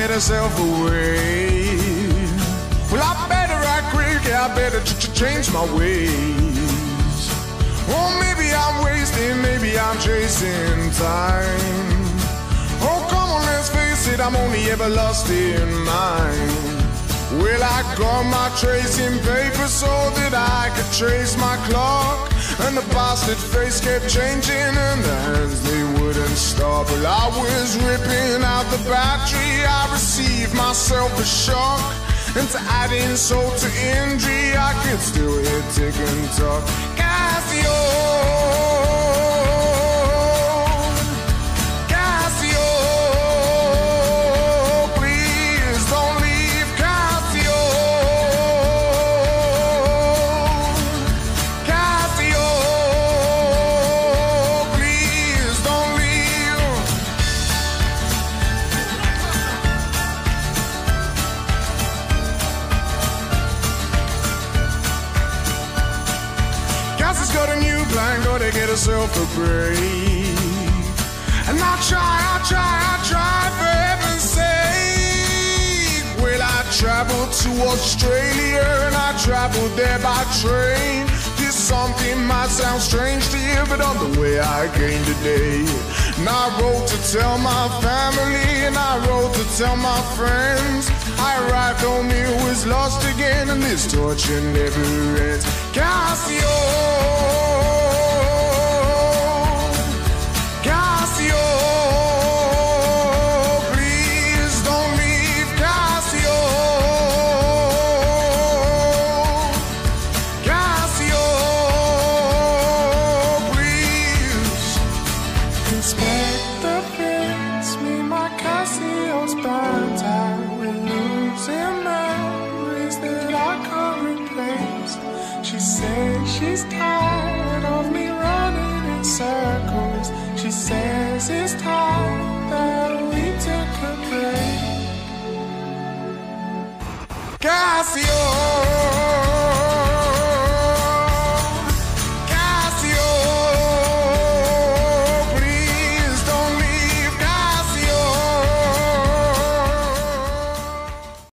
get herself away. Well, I better act quick, I better ch- ch- change my ways. Oh, maybe I'm wasting, maybe I'm chasing time. Oh, come on, let's face it, I'm only ever lost in mine. Well, I got my tracing paper so that I could trace my clock. And the bastard face kept changing, and the hands they wouldn't stop. Well, I was ripping out the battery, I received myself a shock. And to add insult to injury, I can still hear tick and talk. Cassie's got a new plan, gotta get herself a break. And I try, I try, I try for heaven's sake. Well, I traveled to Australia and I traveled there by train. This something might sound strange to you, but on the way I came today. And I wrote to tell my family and I wrote to tell my friends. I arrived home, it was lost again, this torture never ends. Casio. Casio, please don't leave Casio. Casio, please. Inspector fits me, my Casio's burnt says she's tired of me running in circles. She says it's time that we took a break. Casio.